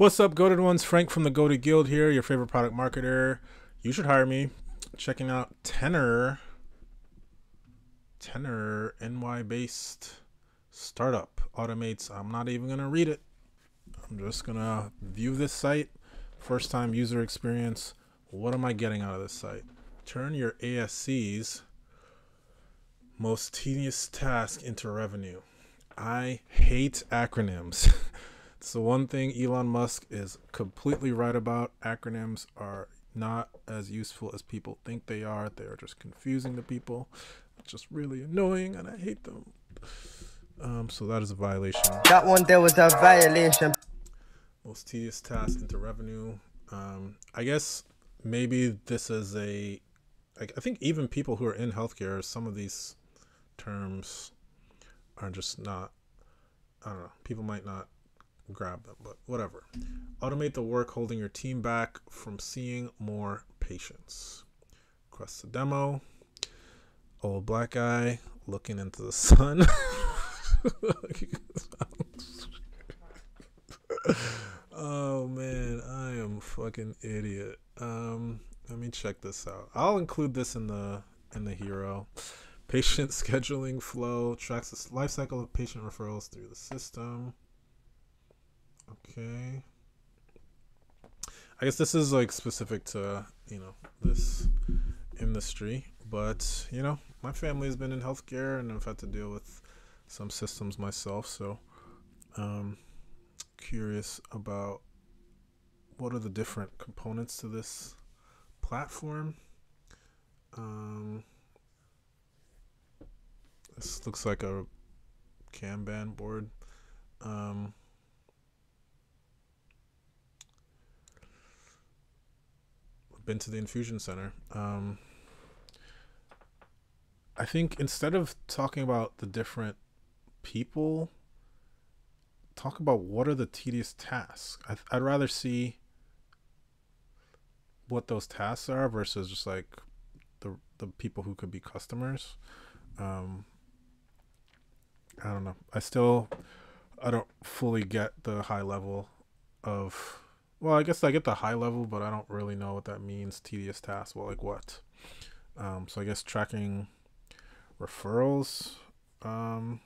What's up, goated ones? Frank from the Goated Guild here, your favorite product marketer. You should hire me. Checking out Tennr, Tennr NY based startup automates. I'm not even gonna read it. I'm just gonna view this site. First time user experience. What am I getting out of this site? Turn your ASC's most tedious task into revenue. I hate acronyms. The one thing Elon Musk is completely right about. Acronyms are not as useful as people think they are. They are just confusing to people. It's just really annoying, and I hate them. Um, so that is a violation. That one there was a violation. Most tedious task into revenue. Um, I guess maybe this is a. I I think even people who are in healthcare, some of these terms are just not. I don't know. People might not grab them, but whatever. Automate the work holding your team back from seeing more patients. Request a demo. Old black guy looking into the sun. oh man, I am fucking idiot. Um, let me check this out. I'll include this in the in the hero. Patient scheduling flow tracks the life cycle of patient referrals through the system. Okay. I guess this is like specific to, you know, this industry, but you know, my family has been in healthcare and I've had to deal with some systems myself, so um curious about what are the different components to this platform. Um this looks like a Kanban board. Um been to the infusion center. Um, I think instead of talking about the different people, talk about what are the tedious tasks. I, I'd rather see what those tasks are versus just like the the people who could be customers. Um, I don't know. I still I don't fully get the high level of well, I guess I get the high level, but I don't really know what that means. Tedious task. Well, like what? Um, so I guess tracking referrals um,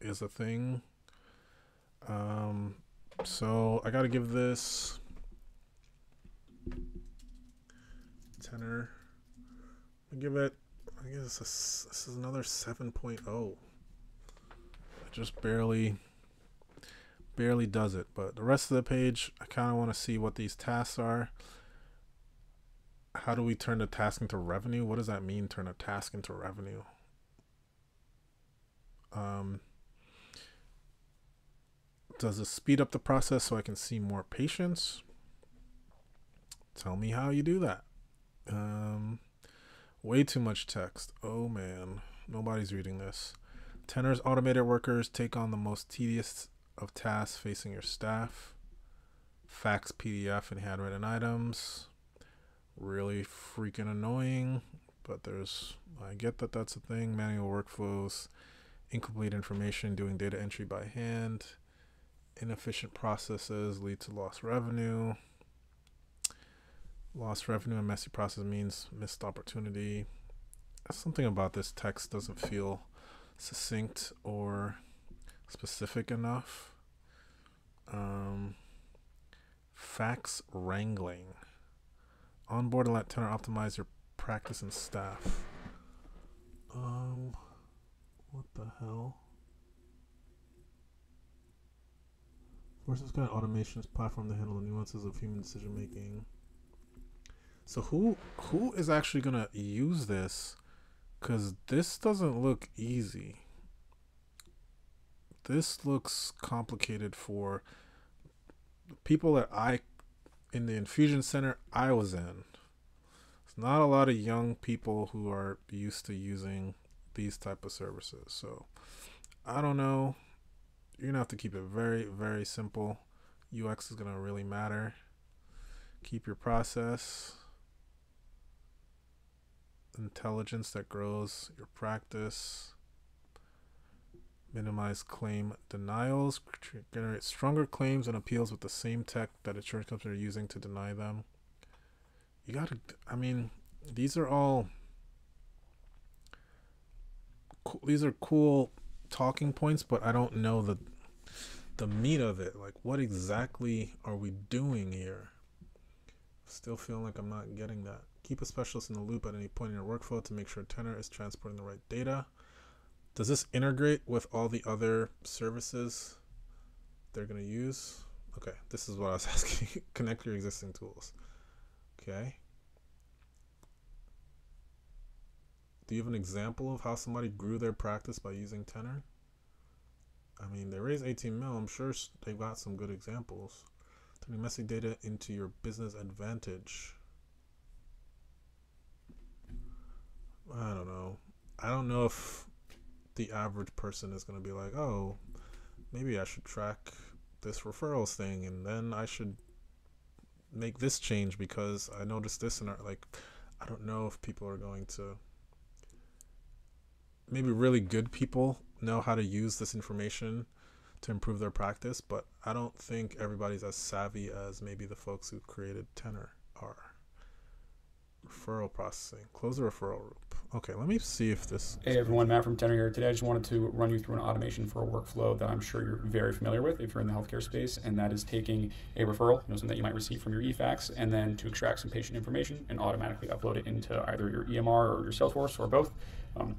is a thing. Um, so I got to give this Tennr. I give it. I guess this, this is another 7.0. I just barely barely does it. But the rest of the page, I kind of want to see what these tasks are. How do we turn the task into revenue? What does that mean, turn a task into revenue? Um, does it speed up the process so I can see more patients? Tell me how you do that. Um, way too much text. Oh man, nobody's reading this. Tennr's automated workers take on the most tedious of tasks facing your staff, fax PDF and handwritten items. Really freaking annoying, but there's, I get that that's a thing. Manual workflows, incomplete information, doing data entry by hand, inefficient processes lead to lost revenue. Lost revenue and messy process means missed opportunity. Something about this text doesn't feel succinct or specific enough. Um, fax wrangling. Onboard and let Tennr optimize your practice and staff. Um, what the hell? Force this kind of automation is platform to handle the nuances of human decision making. So who who is actually gonna use this? Cause this doesn't look easy this looks complicated for people that I in the infusion center I was in. It's not a lot of young people who are used to using these type of services. So I don't know. You're gonna have to keep it very, very simple. UX is gonna really matter. Keep your process intelligence that grows your practice minimize claim denials, generate stronger claims and appeals with the same tech that the insurance companies are using to deny them. You gotta, I mean, these are all, these are cool talking points, but I don't know the, the meat of it. Like, what exactly are we doing here? Still feeling like I'm not getting that. Keep a specialist in the loop at any point in your workflow to make sure Tennr is transporting the right data. Does this integrate with all the other services they're going to use? Okay, this is what I was asking. Connect your existing tools. Okay. Do you have an example of how somebody grew their practice by using Tennr? I mean, they raised 18 mil. I'm sure they've got some good examples. Turning messy data into your business advantage. I don't know. I don't know if the average person is going to be like, oh, maybe I should track this referrals thing and then I should make this change because I noticed this and like I don't know if people are going to maybe really good people know how to use this information to improve their practice, but I don't think everybody's as savvy as maybe the folks who created Tennr are. Referral processing. Close the referral loop. Okay, let me see if this. Hey everyone, Matt from Tennr here. Today I just wanted to run you through an automation for a workflow that I'm sure you're very familiar with if you're in the healthcare space, and that is taking a referral, you know, something that you might receive from your eFax, and then to extract some patient information and automatically upload it into either your EMR or your Salesforce or both. Um,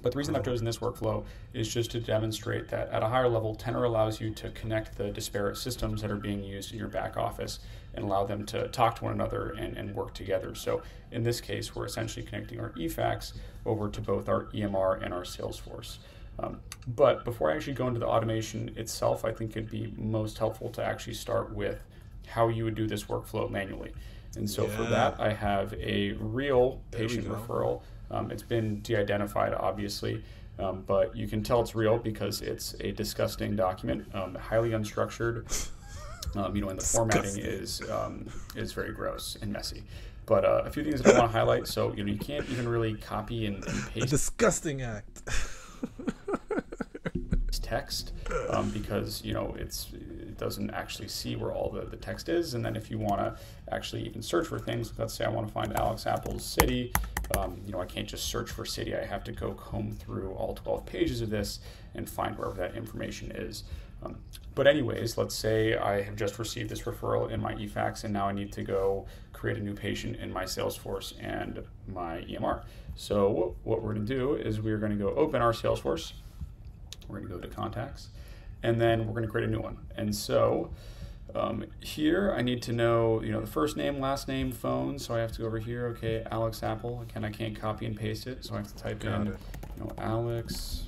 but the reason I've chosen this workflow is just to demonstrate that at a higher level, Tennr allows you to connect the disparate systems that are being used in your back office and allow them to talk to one another and, and work together. So in this case, we're essentially connecting our eFax over to both our EMR and our Salesforce. Um, but before I actually go into the automation itself, I think it'd be most helpful to actually start with how you would do this workflow manually. And so yeah. for that, I have a real patient referral um, it's been de-identified, obviously, um, but you can tell it's real because it's a disgusting document, um, highly unstructured. Um, you know, and the formatting is um, is very gross and messy. But uh, a few things that I want to highlight. So you know, you can't even really copy and, and paste. A disgusting act. text um, because you know it's it doesn't actually see where all the, the text is and then if you want to actually even search for things let's say I want to find Alex Apple's city um, you know, I can't just search for city. I have to go comb through all 12 pages of this and find wherever that information is. Um, but anyways, let's say I have just received this referral in my eFax and now I need to go create a new patient in my Salesforce and my EMR. So what we're going to do is we're going to go open our Salesforce. We're going to go to contacts and then we're going to create a new one. And so um, here I need to know, you know, the first name, last name, phone. So I have to go over here. Okay, Alex Apple. Again, I can't copy and paste it, so I have to type Got in, it. you know, Alex.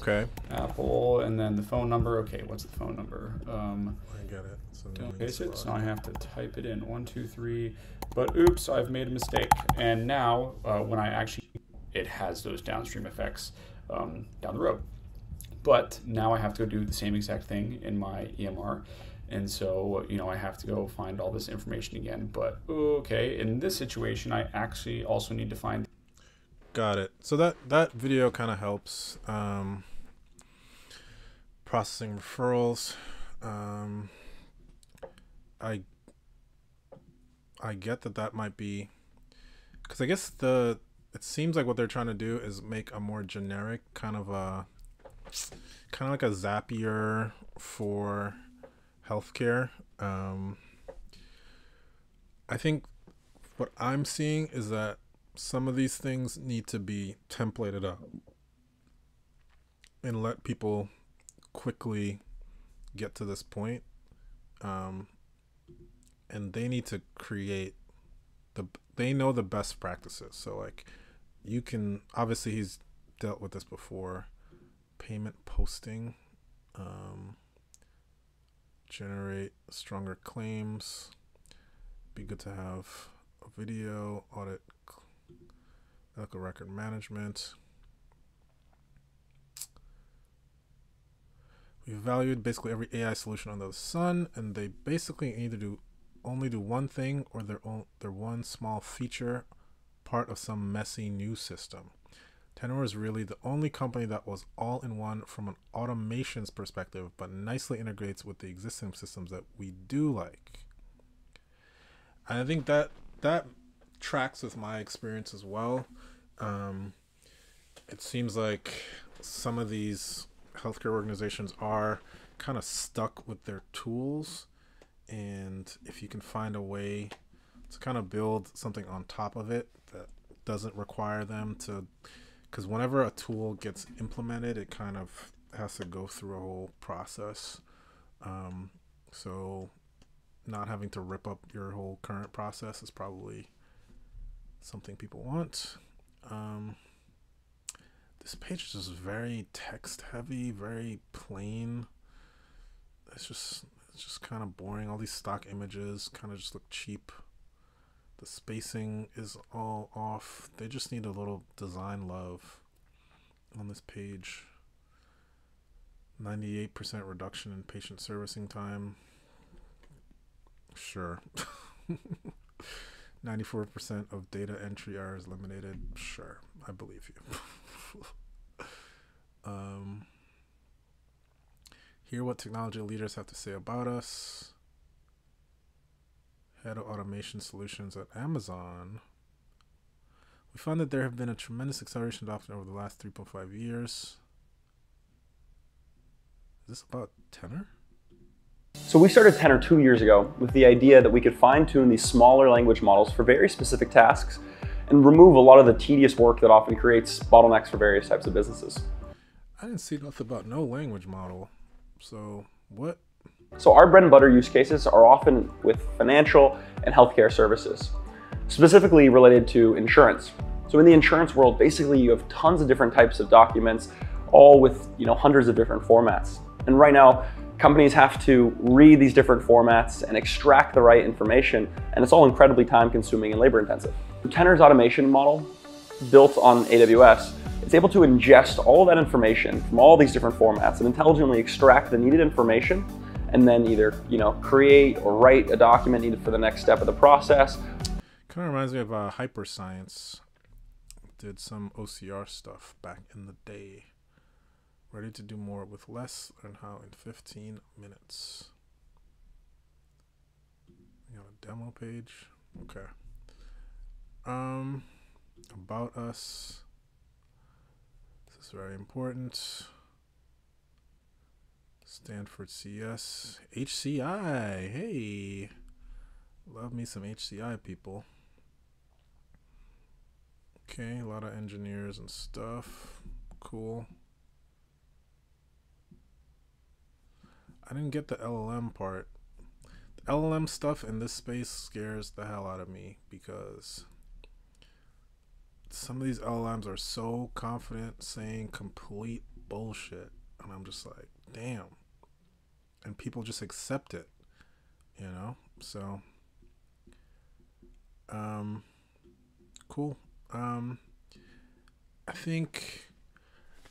Okay. Apple, and then the phone number. Okay, what's the phone number? Um, I get it. So don't paste it. So I have to type it in. One, two, three. But oops, I've made a mistake. And now, uh, when I actually, it has those downstream effects um, down the road. But now I have to go do the same exact thing in my EMR. And so, you know, I have to go find all this information again. But okay, in this situation, I actually also need to find. Got it. So that that video kind of helps um, processing referrals. Um, I I get that that might be because I guess the it seems like what they're trying to do is make a more generic kind of a kind of like a Zapier for healthcare. Um, I think what I'm seeing is that some of these things need to be templated up and let people quickly get to this point. Um, and they need to create the they know the best practices. So like you can obviously he's dealt with this before. Payment posting. Um, generate stronger claims. Be good to have a video, audit, medical record management. We evaluated basically every AI solution under the sun, and they basically either do only do one thing or they're, they're one small feature, part of some messy new system. Tennr is really the only company that was all in one from an automations perspective, but nicely integrates with the existing systems that we do like. And I think that that tracks with my experience as well. Um, it seems like some of these healthcare organizations are kind of stuck with their tools, and if you can find a way to kind of build something on top of it that doesn't require them to because whenever a tool gets implemented, it kind of has to go through a whole process. Um, so, not having to rip up your whole current process is probably something people want. Um, this page is just very text heavy, very plain. It's just it's just kind of boring. All these stock images kind of just look cheap. The spacing is all off. They just need a little design love on this page. 98% reduction in patient servicing time. Sure. 94% of data entry errors eliminated. Sure, I believe you. um, hear what technology leaders have to say about us head of automation solutions at Amazon. We found that there have been a tremendous acceleration adoption over the last 3.5 years. Is this about Tennr? So we started Tennr two years ago with the idea that we could fine tune these smaller language models for very specific tasks and remove a lot of the tedious work that often creates bottlenecks for various types of businesses. I didn't see nothing about no language model. So what so our bread and butter use cases are often with financial and healthcare services, specifically related to insurance. So in the insurance world, basically you have tons of different types of documents, all with you know hundreds of different formats. And right now, companies have to read these different formats and extract the right information, and it's all incredibly time consuming and labor intensive. The Tennr's automation model, built on AWS, is able to ingest all that information from all these different formats and intelligently extract the needed information and then either you know create or write a document needed for the next step of the process. Kind of reminds me of uh, Hyperscience. Did some OCR stuff back in the day. Ready to do more with less. Learn how in 15 minutes. We got a demo page. Okay. Um, about us. This is very important. Stanford CS. HCI. Hey. Love me some HCI people. Okay, a lot of engineers and stuff. Cool. I didn't get the LLM part. The LLM stuff in this space scares the hell out of me because some of these LLMs are so confident saying complete bullshit. And I'm just like, damn and people just accept it you know so um cool um i think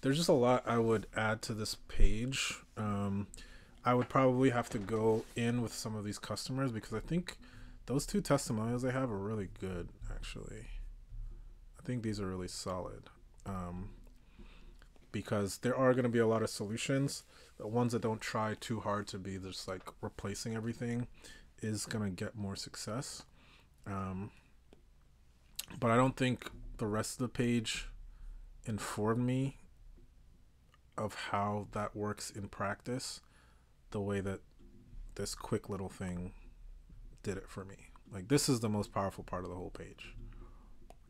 there's just a lot i would add to this page um i would probably have to go in with some of these customers because i think those two testimonials they have are really good actually i think these are really solid um because there are going to be a lot of solutions the ones that don't try too hard to be just like replacing everything is gonna get more success. Um, but I don't think the rest of the page informed me of how that works in practice the way that this quick little thing did it for me. Like this is the most powerful part of the whole page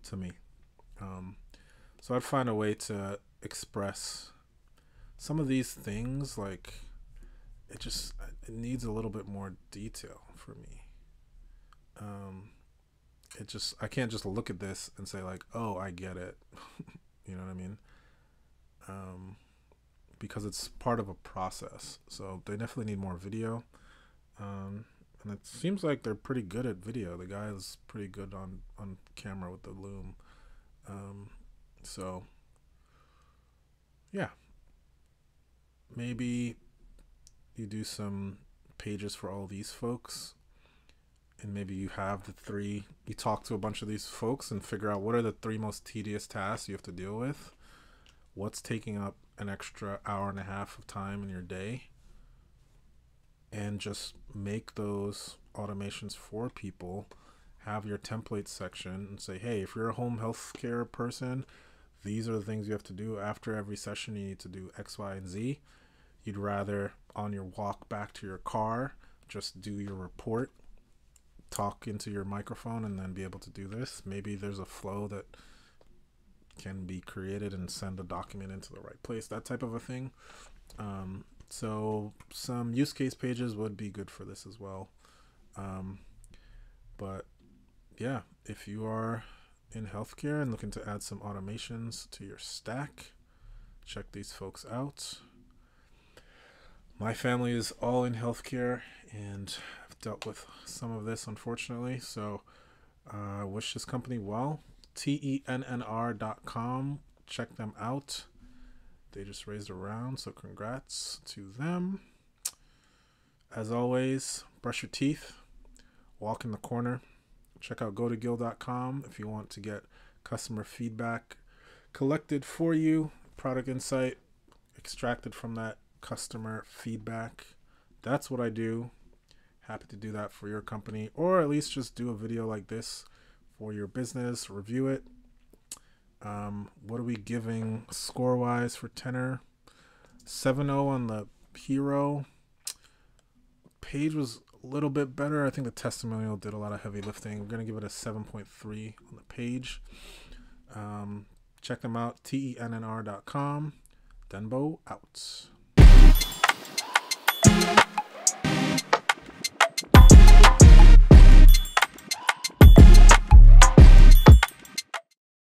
to me. Um, so I'd find a way to express some of these things like it just it needs a little bit more detail for me um it just i can't just look at this and say like oh i get it you know what i mean um because it's part of a process. So they definitely need more video. Um and it seems like they're pretty good at video. The guy is pretty good on on camera with the loom. Um so yeah. Maybe you do some pages for all these folks and maybe you have the three you talk to a bunch of these folks and figure out what are the three most tedious tasks you have to deal with. What's taking up an extra hour and a half of time in your day and just make those automations for people. Have your template section and say hey if you're a home healthcare person these are the things you have to do. After every session you need to do x y and z. You'd rather on your walk back to your car just do your report talk into your microphone and then be able to do this. Maybe there's a flow that can be created and send a document into the right place that type of a thing um, so some use case pages would be good for this as well um, but yeah if you are in healthcare and looking to add some automations to your stack check these folks out my family is all in healthcare and I've dealt with some of this unfortunately. So I uh, wish this company well. T-E-N-N-R.com. Check them out. They just raised a round, so congrats to them. As always, brush your teeth, walk in the corner. Check out goatedguild.com if you want to get customer feedback collected for you, product insight extracted from that customer feedback. That's what I do. Happy to do that for your company, or at least just do a video like this for your business, review it. Um, what are we giving score wise for Tennr? 7 0 on the hero. Page was a little bit better. I think the testimonial did a lot of heavy lifting. We're going to give it a 7.3 on the page. Um, check them out, tennr.com. Denbo out.